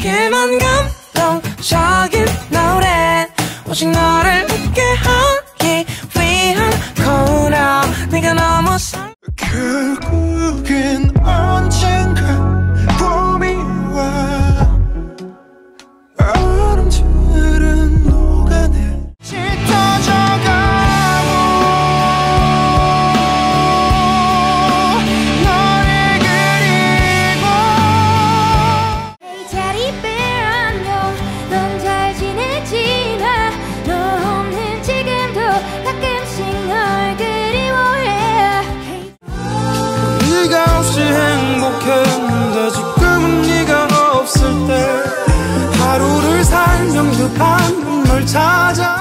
내게만 감동적인 노래. 오직 너를 웃게 하기 위한 코너. 네가 너무 사 결국엔 언젠가 찾아.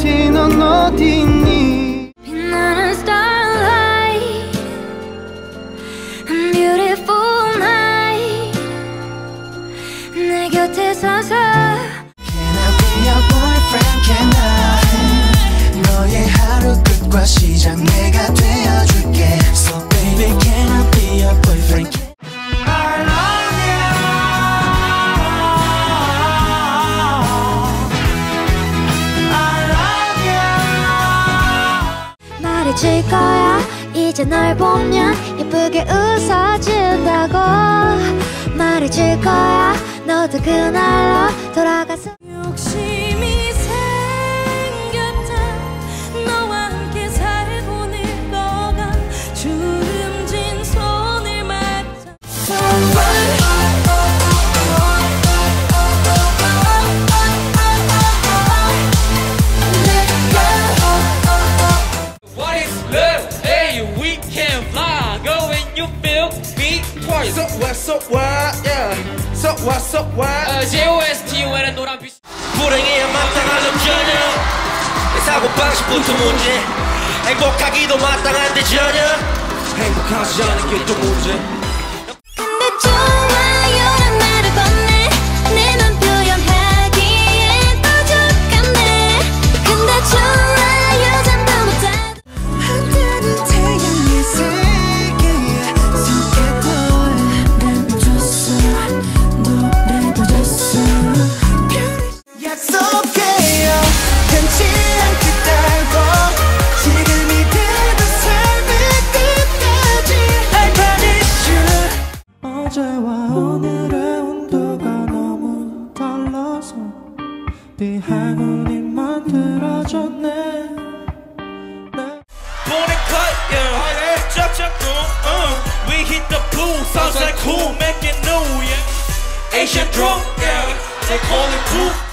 다시 넌 어딘가 미칠 거야. 이제 널 보면 예쁘게 웃어준다고 말해줄 거야. 너도 그날로 돌아가서 춤 cool, making new, yeah. Asian drunk, yeah. They call it cool.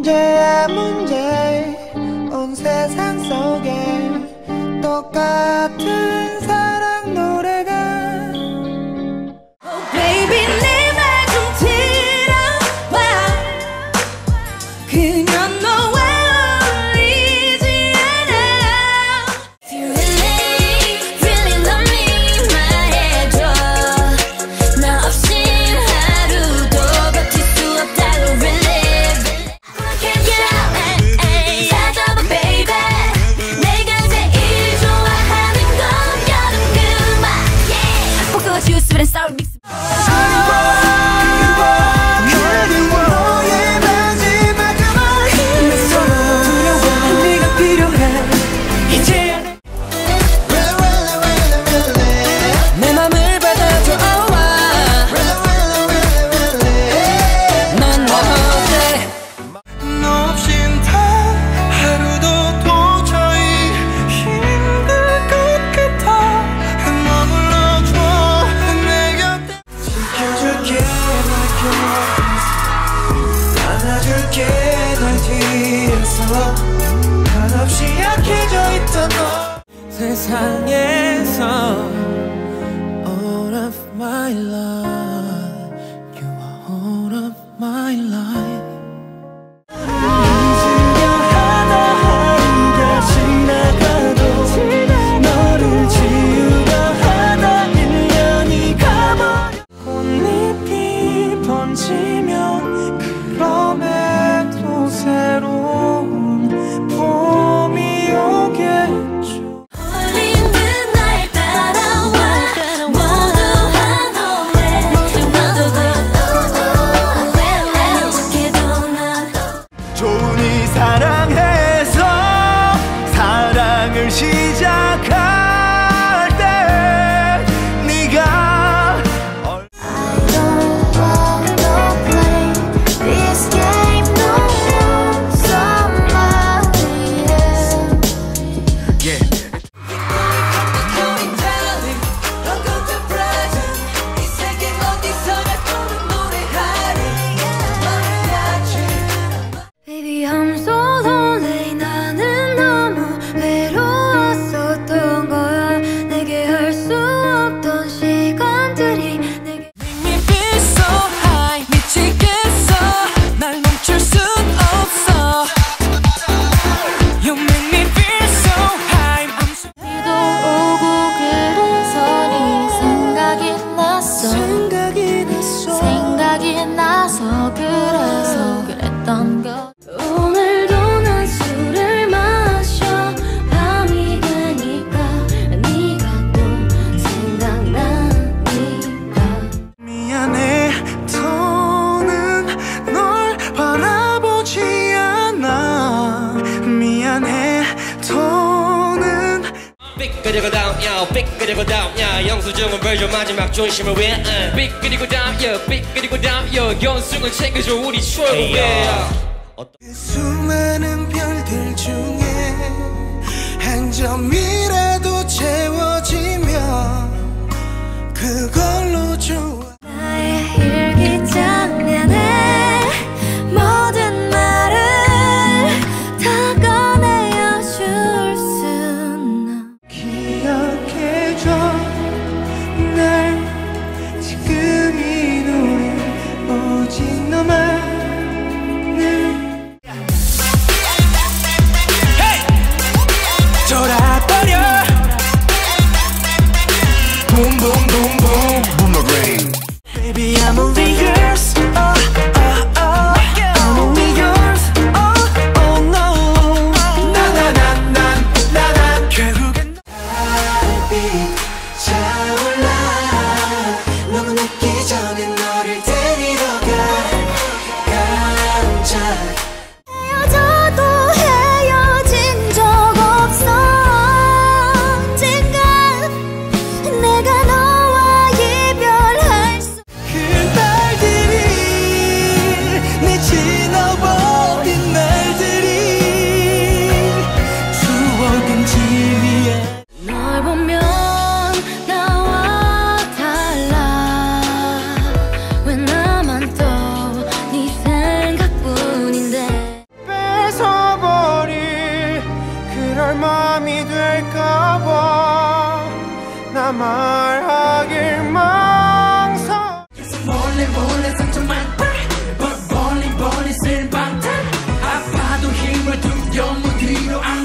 문제야 문제. 온 세상 속에 똑같은 all good. 그리고 다음 야 영수증은 벌려 마지막 존심을 위해 빅 그리고 다음 야빅 그리고 다음 야 연승은 챙겨줘 우리 추억을 위해. 어떤 do your mojito. I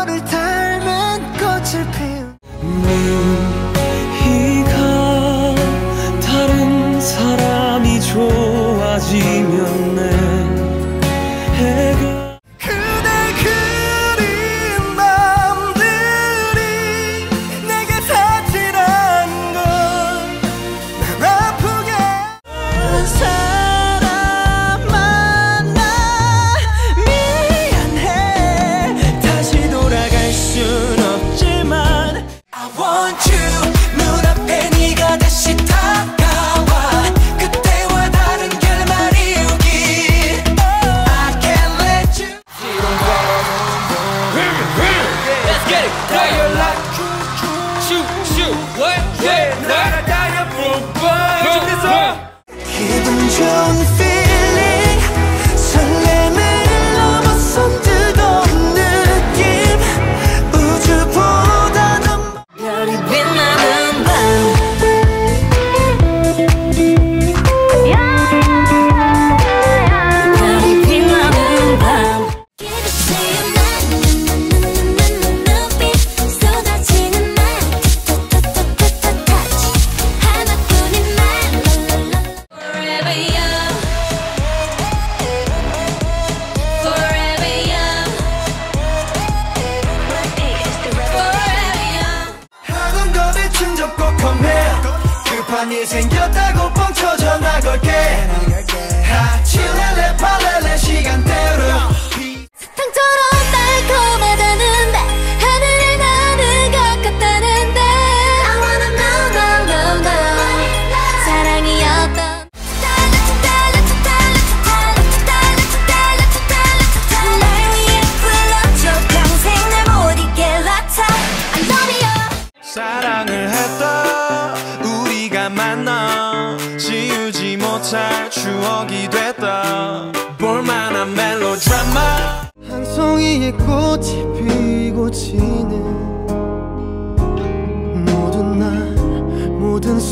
너를 닮은 꽃을 피운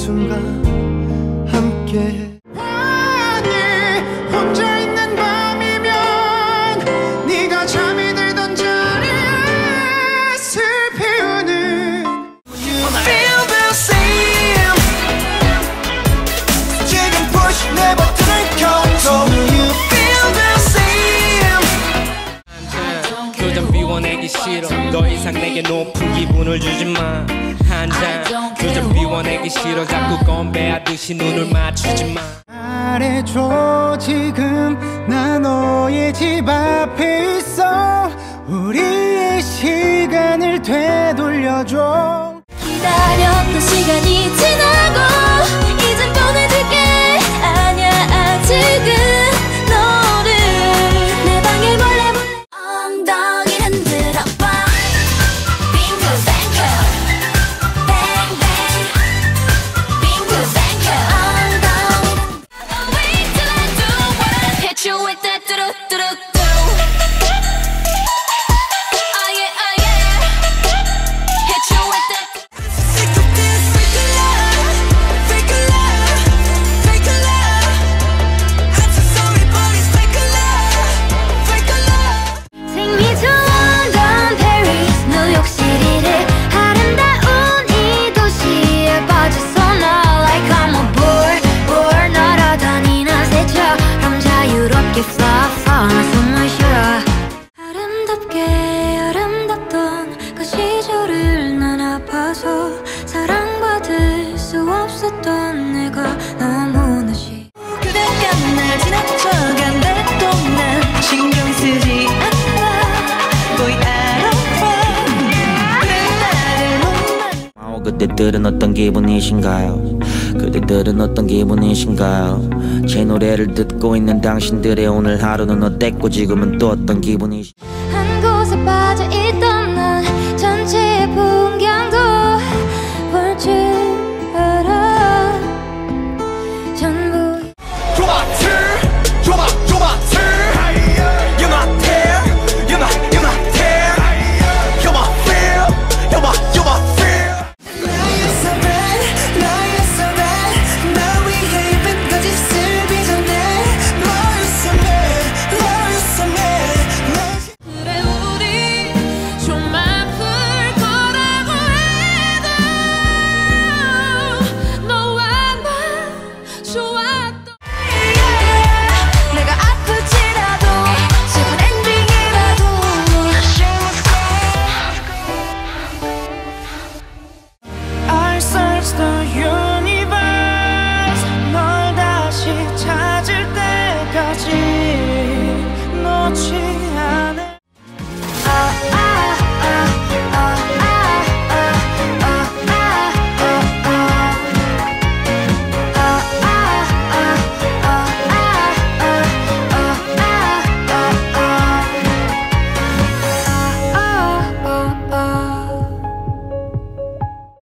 순간 함께해 눈을 맞추지 마 말해줘 지금 나 너의 집 앞에 있어. 우리의 시간을 되돌려줘. 기다렸던 시간이 지나고 그때들은 어떤 기분이신가요? 그때들은 어떤 기분이신가요? 제 노래를 듣고 있는 당신들의 오늘 하루는 어땠고 지금은 또 어떤 기분이신가요?